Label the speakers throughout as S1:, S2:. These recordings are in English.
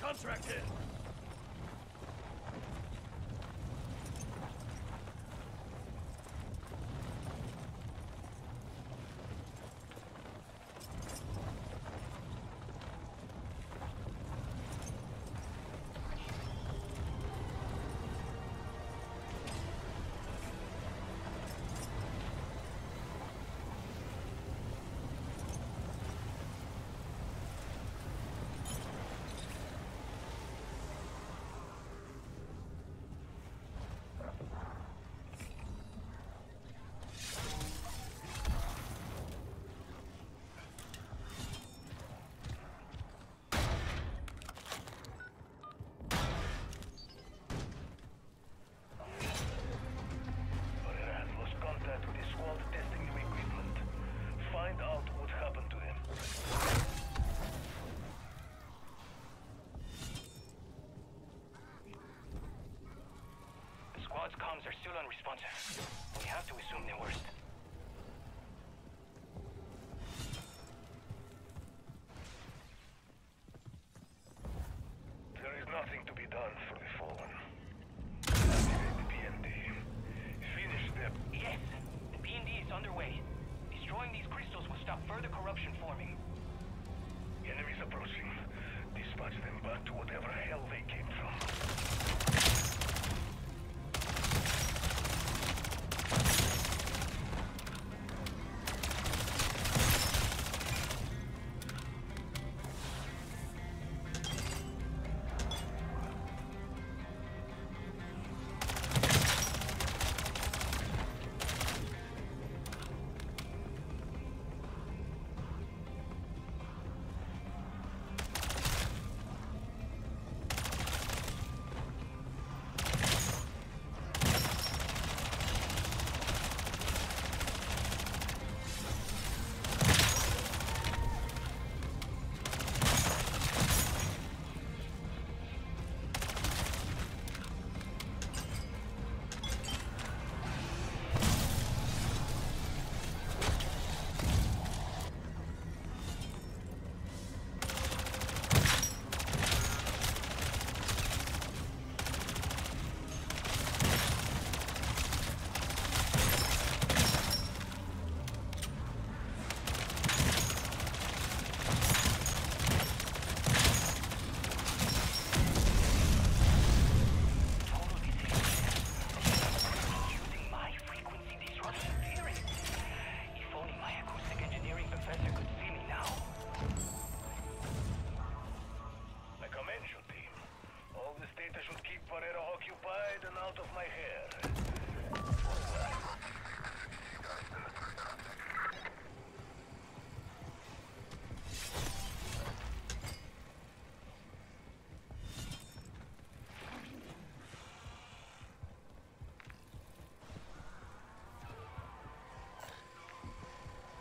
S1: contract
S2: hit! Squad's comms are still unresponsive. We have to assume the worst.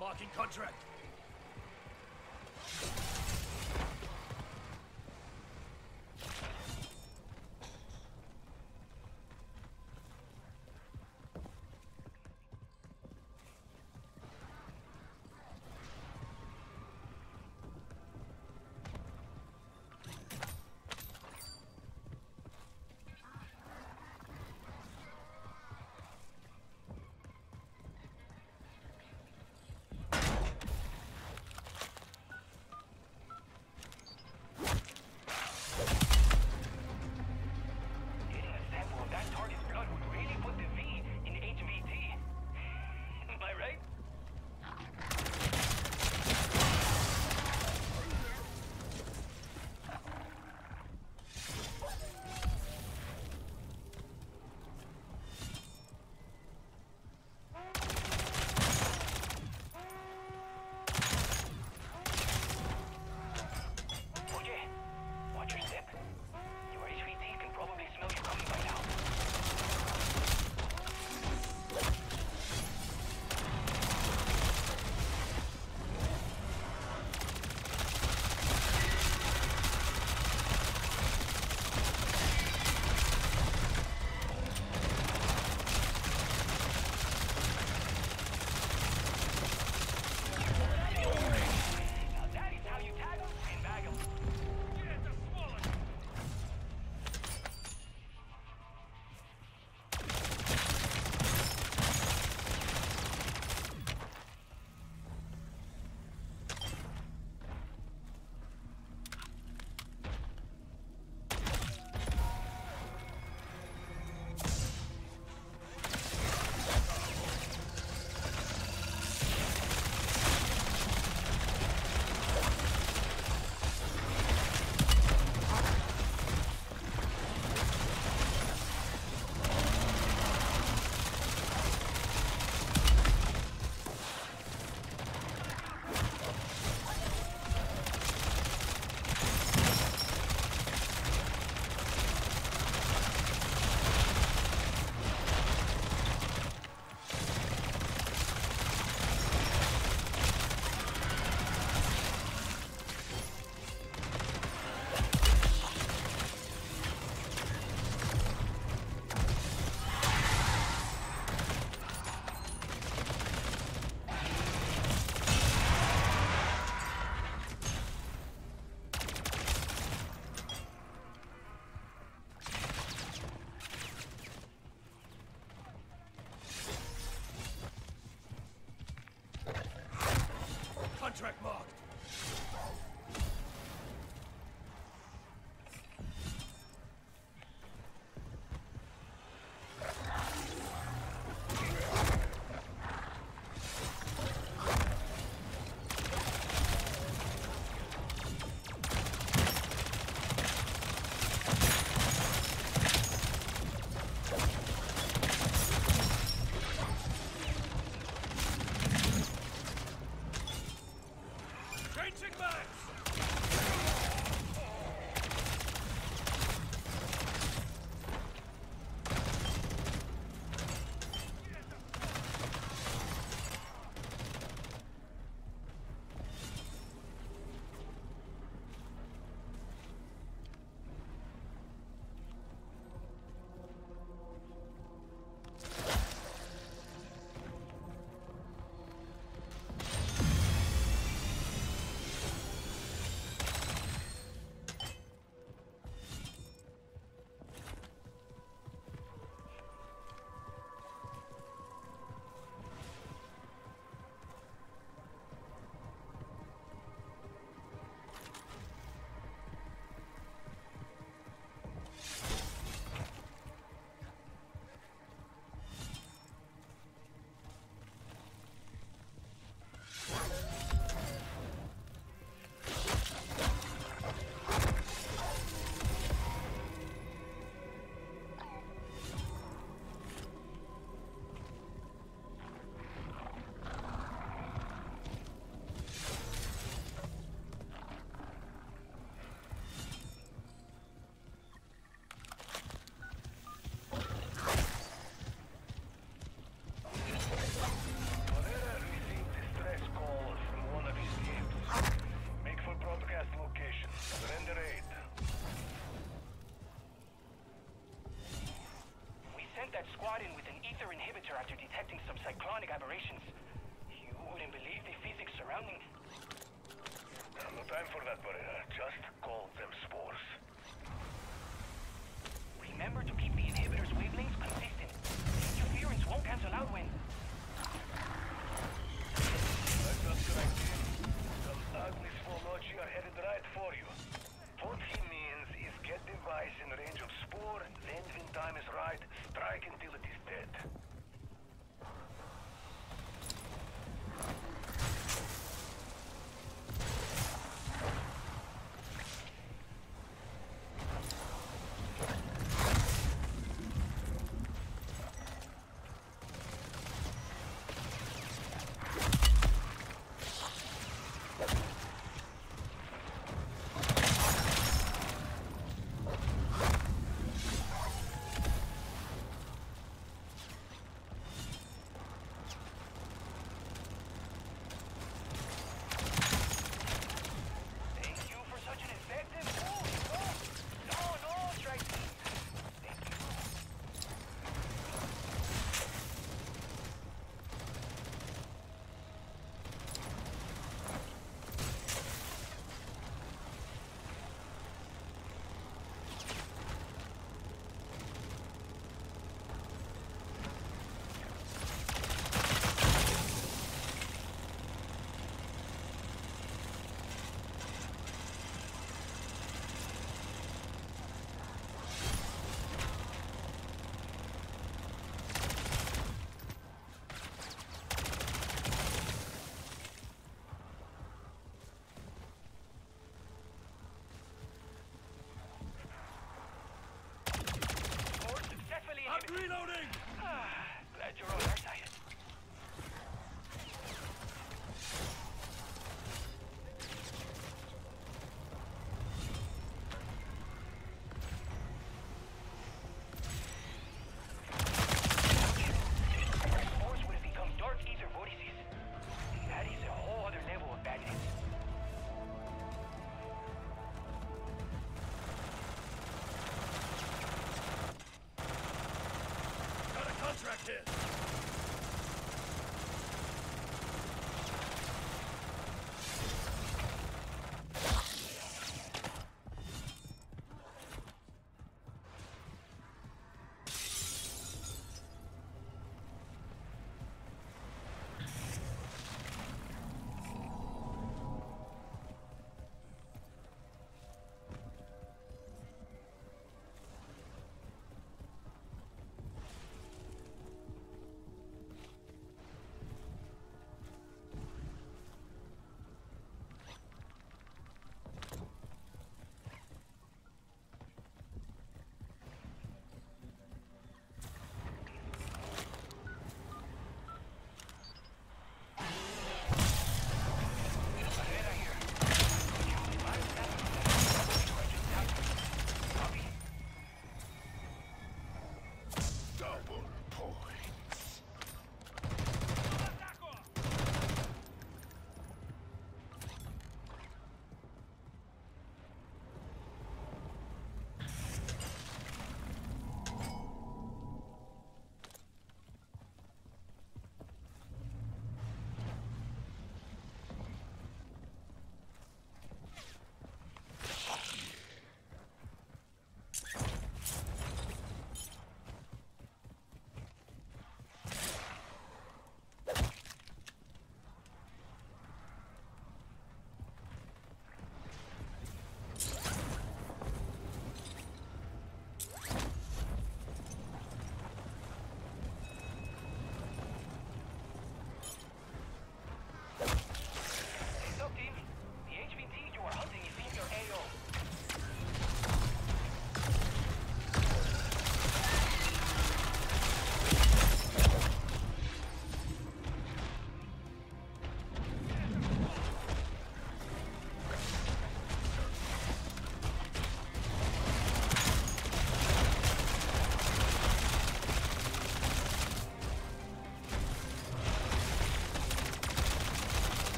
S1: marking contract.
S3: squad in with an Aether inhibitor after detecting some cyclonic aberrations. You wouldn't believe the physics surrounding...
S2: No time for that,
S3: buddy.
S1: hit.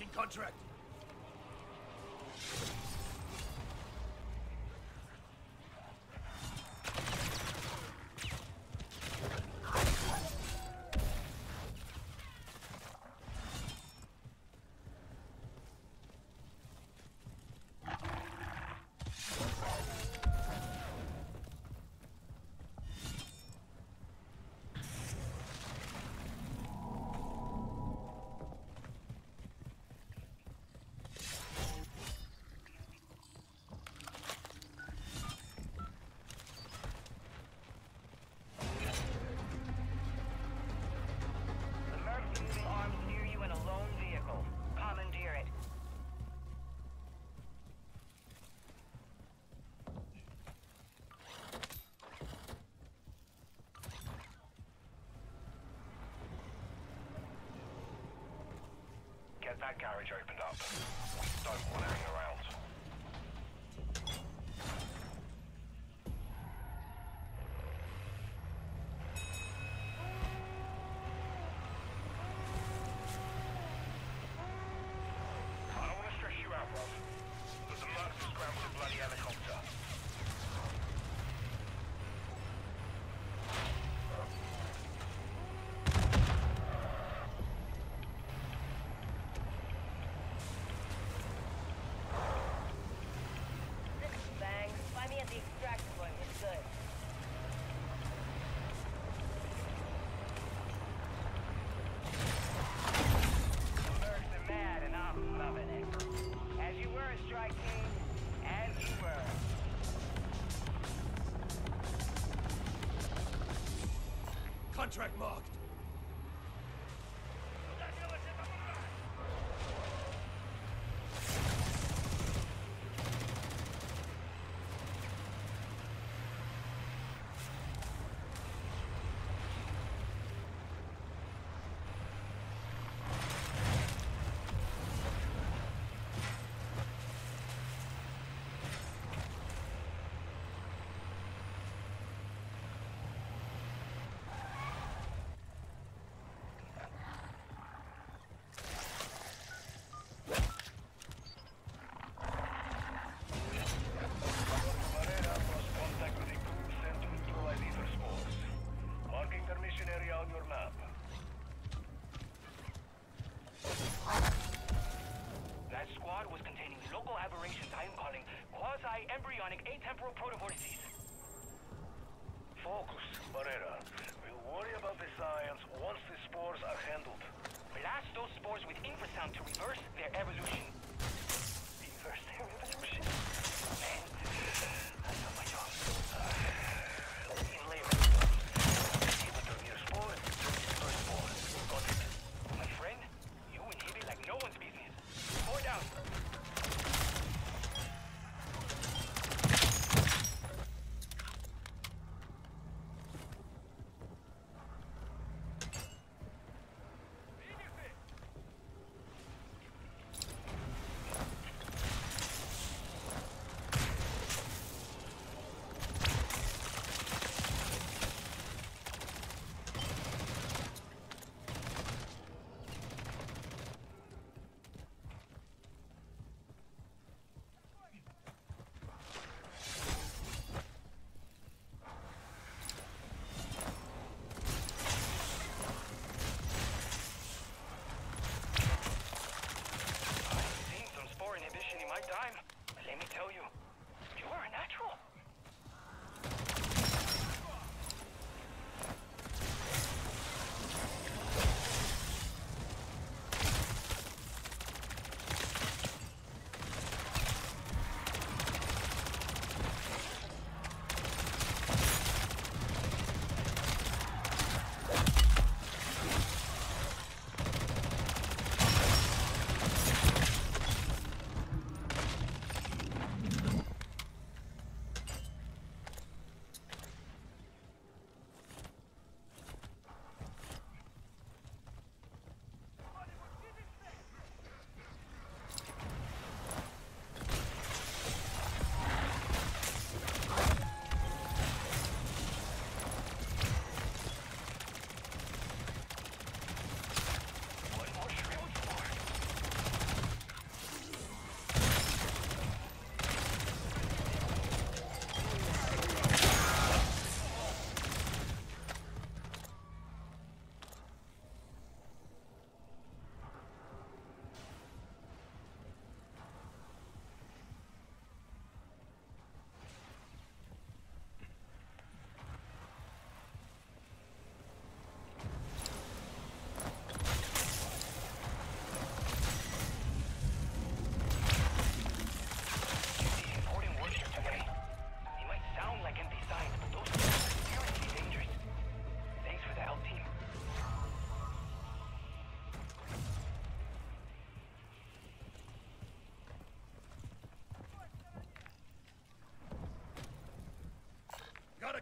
S1: fucking contract.
S4: that garage opened up. Don't want to hang
S1: contract
S2: mark. evolution.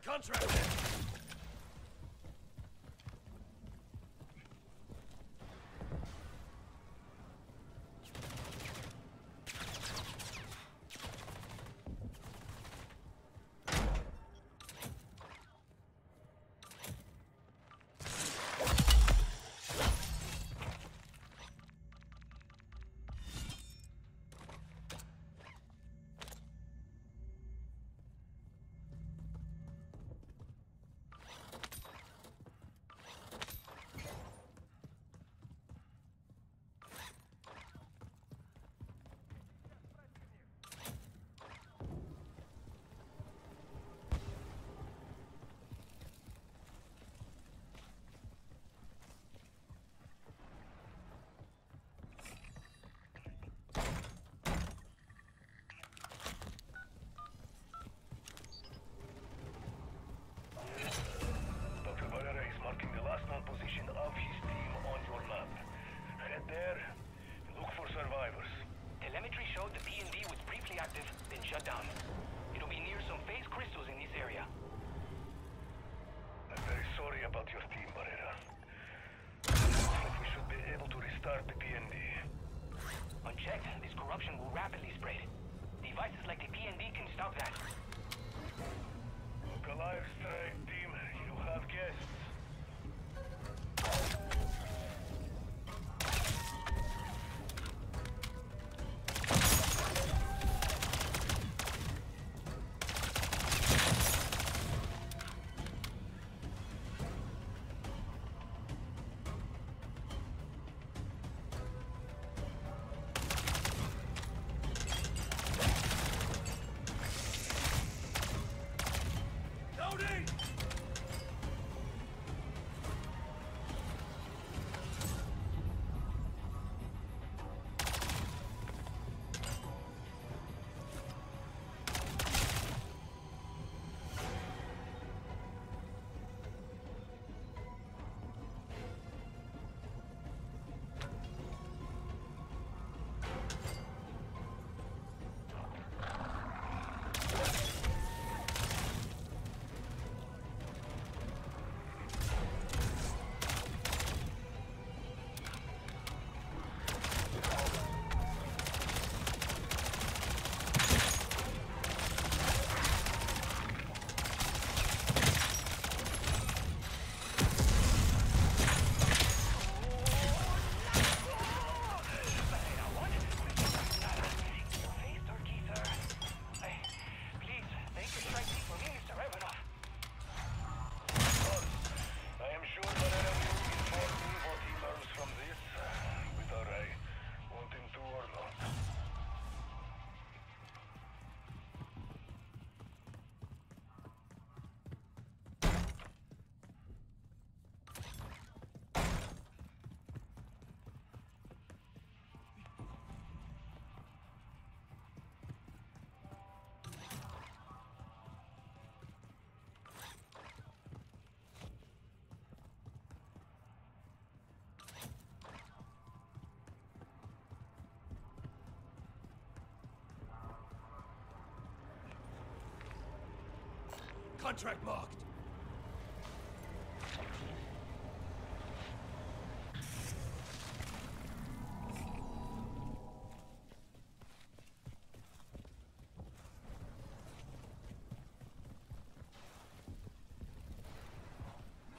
S2: the contract!
S1: Contract marked.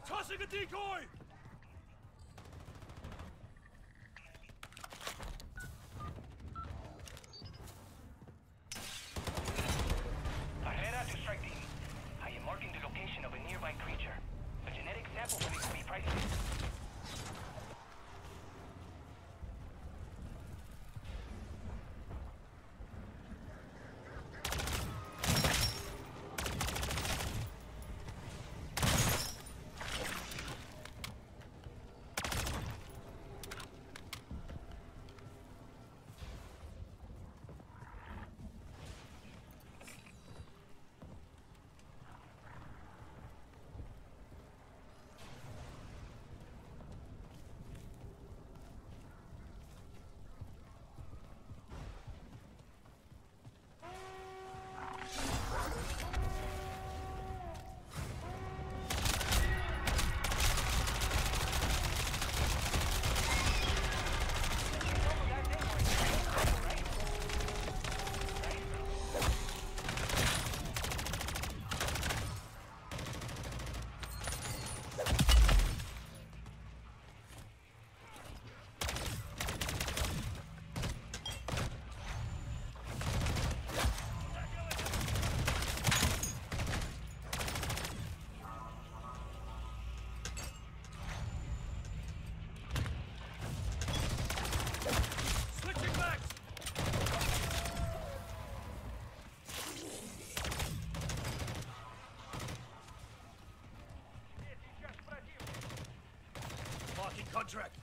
S1: Tossing a decoy!
S3: Contract.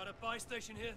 S3: Got a buy station here?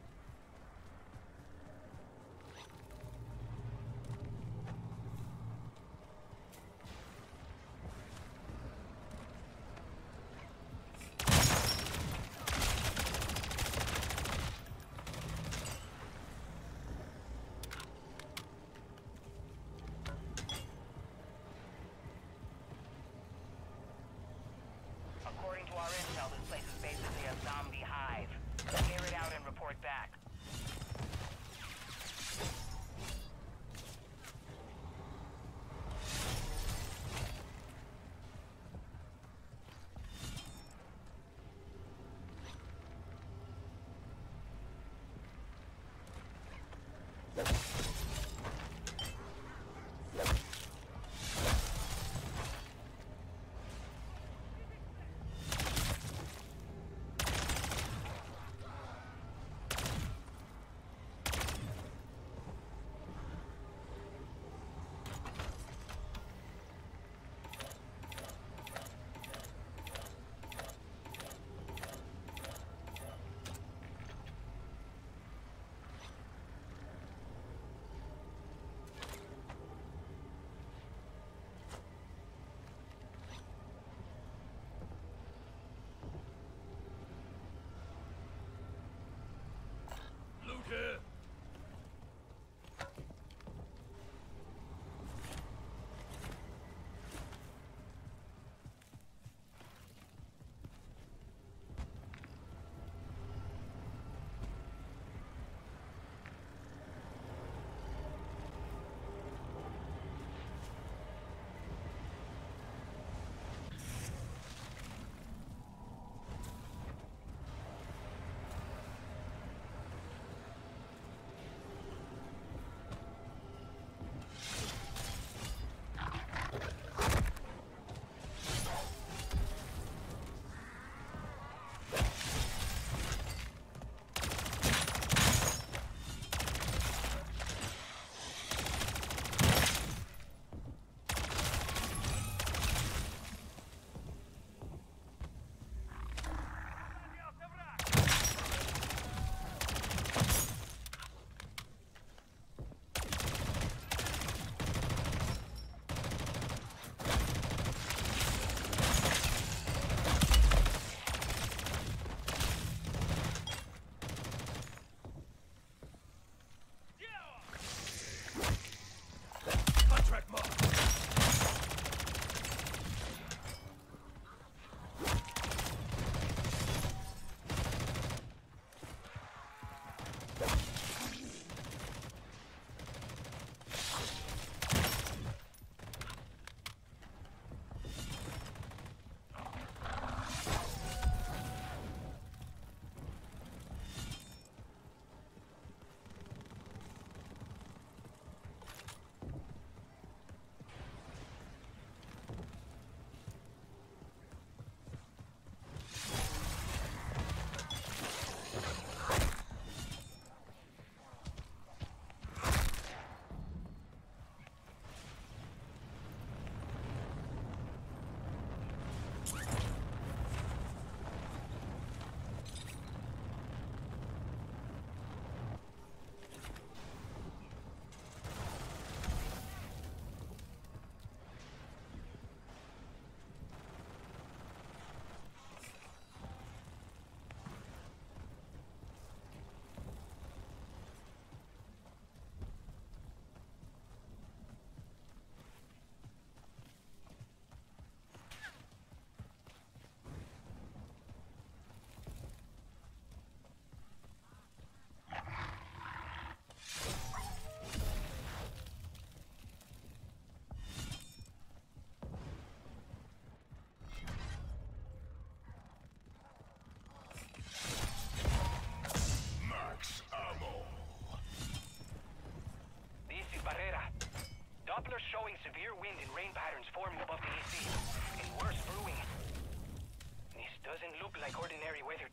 S3: severe wind and rain patterns forming above the AO, and worse brewing. This doesn't look like ordinary weather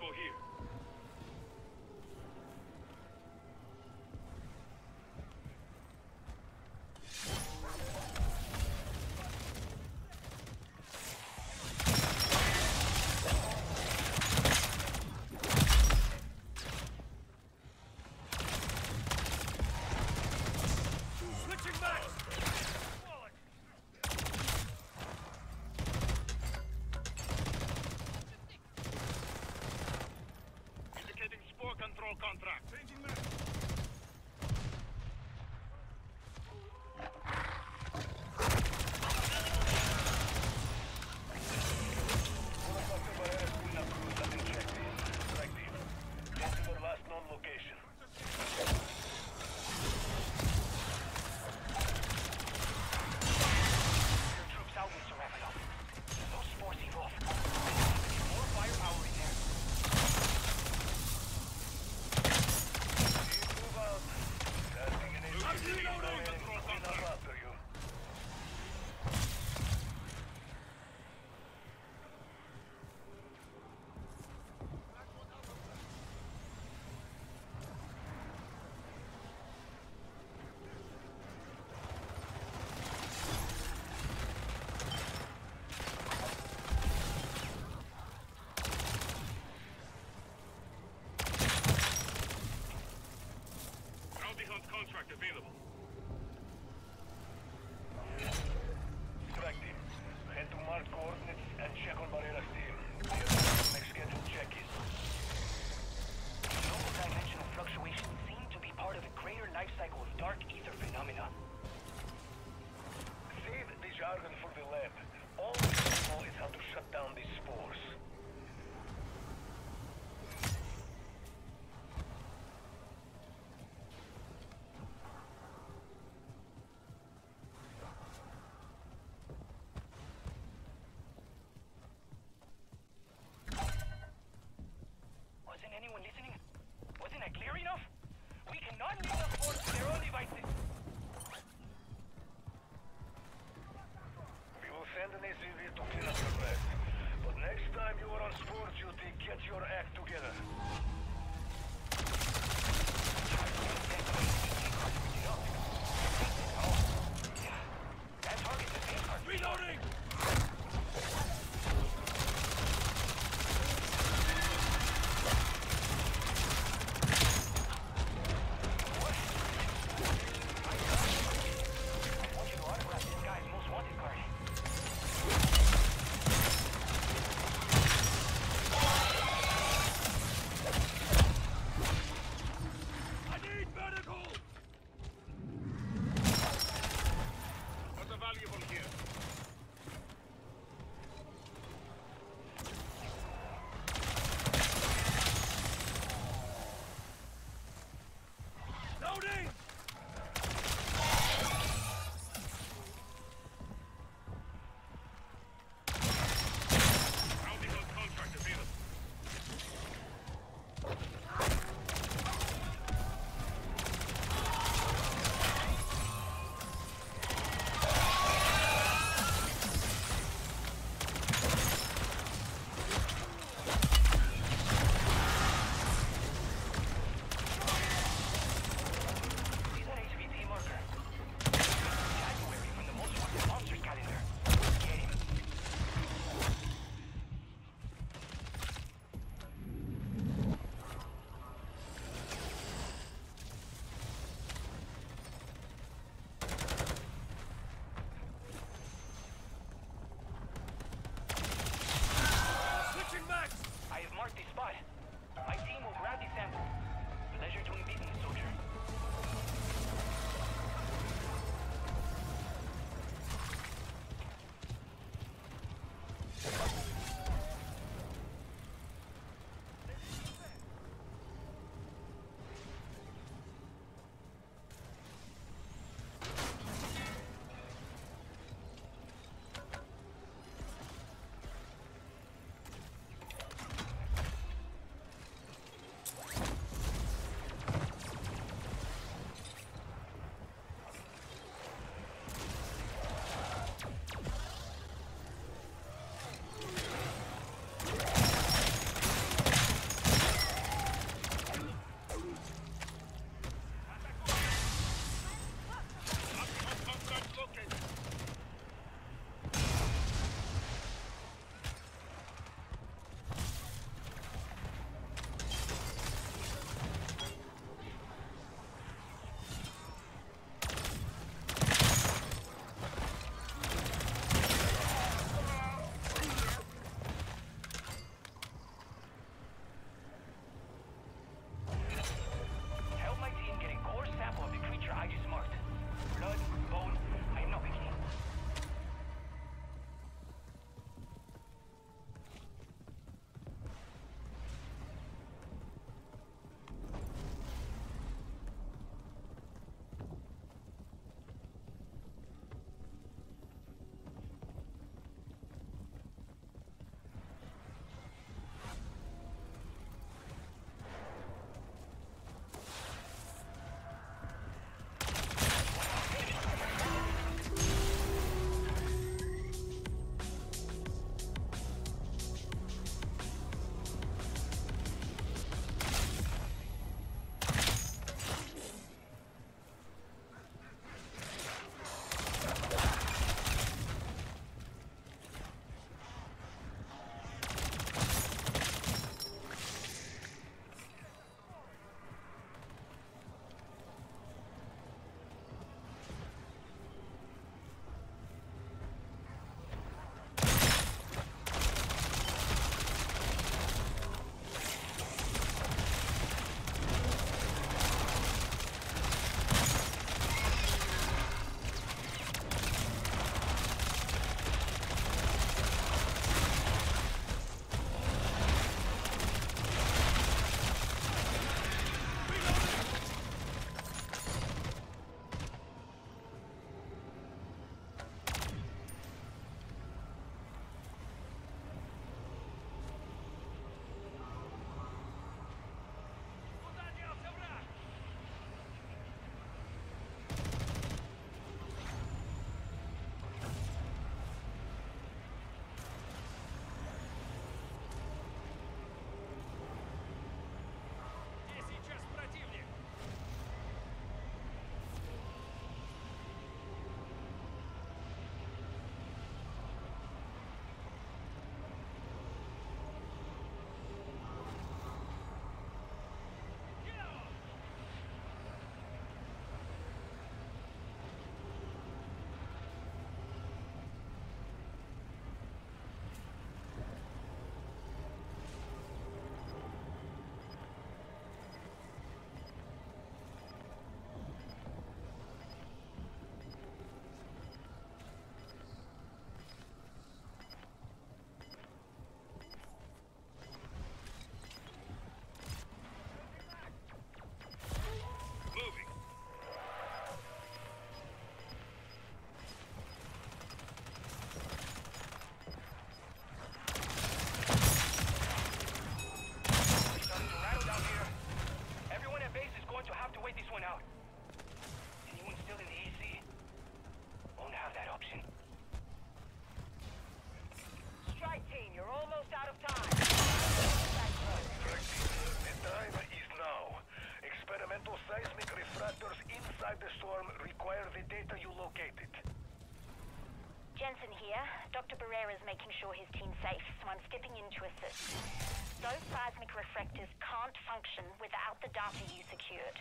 S2: people here.
S3: anyone listening? Wasn't I clear enough? We cannot leave the
S5: force. Dr. Barrera's making sure his team's safe, so I'm stepping in to assist. Those seismic refractors can't function without the data you secured.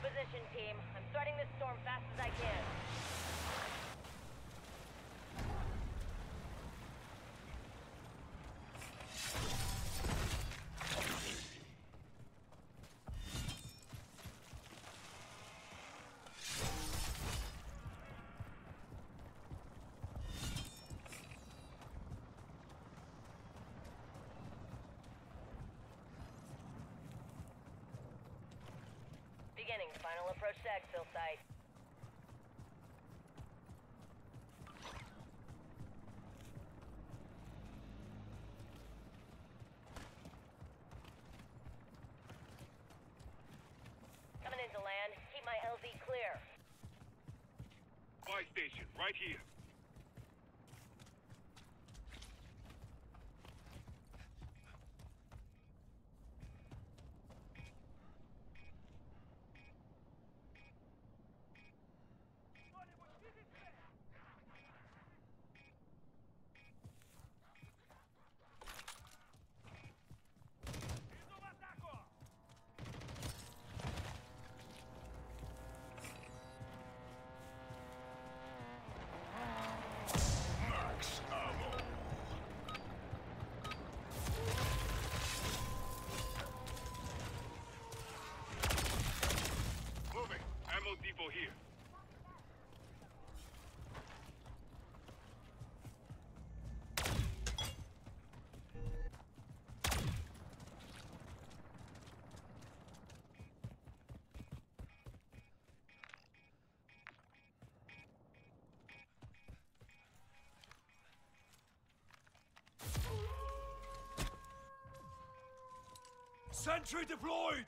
S4: Position, team. I'm starting this storm fast as I can. Beginning final approach to exfil site. Coming into land. Keep my LZ clear.
S6: Buy station, right here.
S1: Sentry deployed!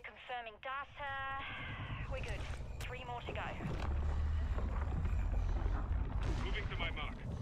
S5: Refractor confirming data. We're good. Three more to go.
S6: Moving to my mark.